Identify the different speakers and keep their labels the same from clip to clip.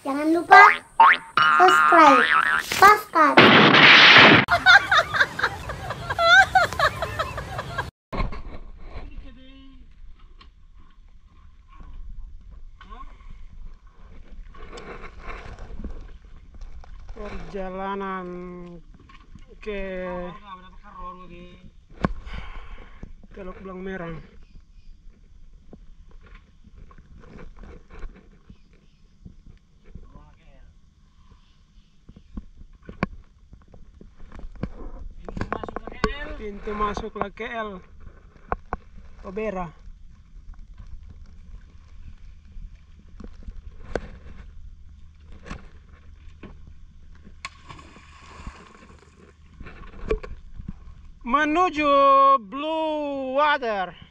Speaker 1: Jangan lupa subscribe. Subscribe.
Speaker 2: perjalanan ke Teluk Belang Merah pintu masuk lah KL Obera menuju Blue Water.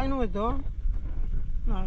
Speaker 2: ai não é dó, não é?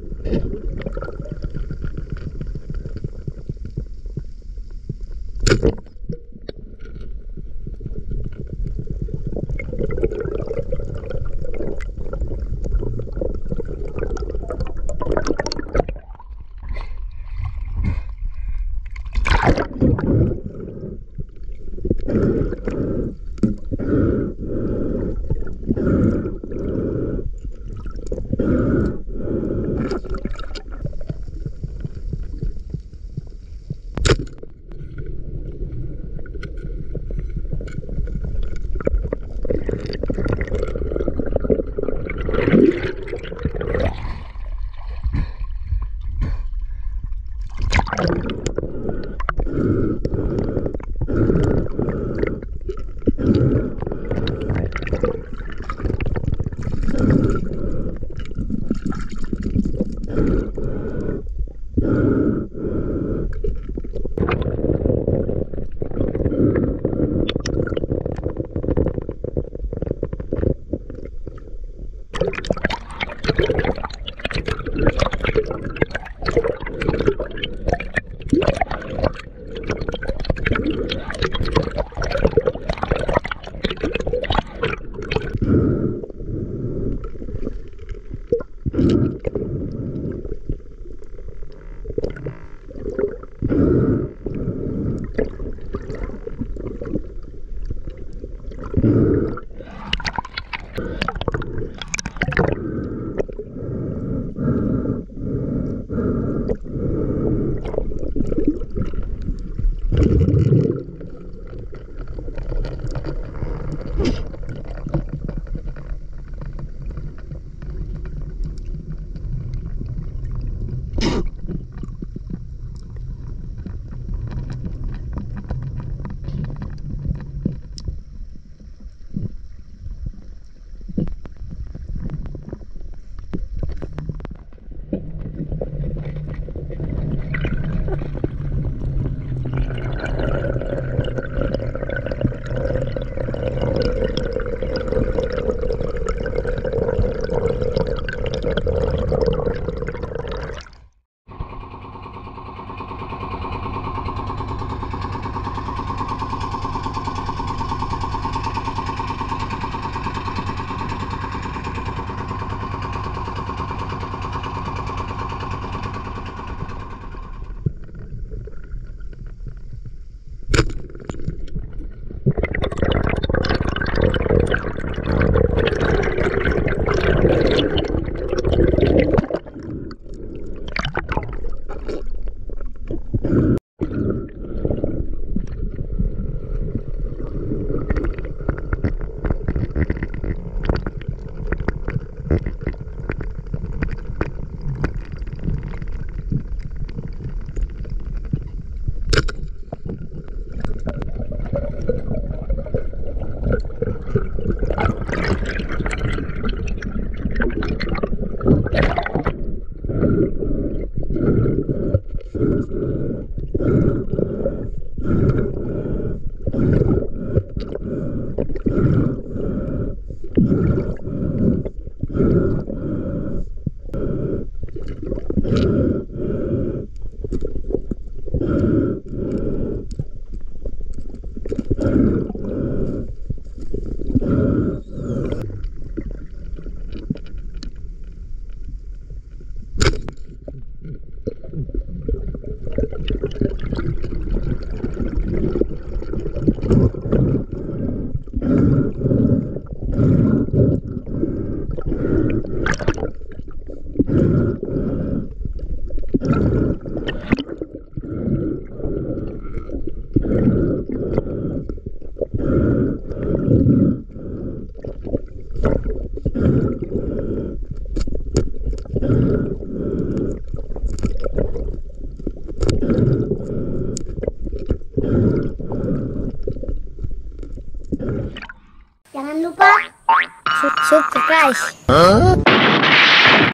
Speaker 1: Jangan lupa subscribe.